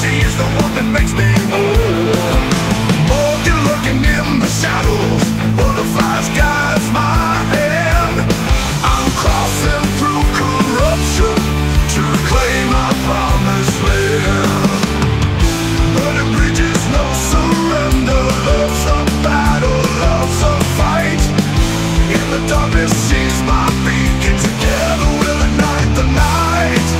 she's the one that makes me whole. Oh, Morgan lurking in the shadows, butterflies guides my hand. I'm crossing through corruption to claim my promised land. Burning bridges, no surrender. Love's a battle, love's a fight. In the darkness, she's my beacon. Together we'll ignite the night.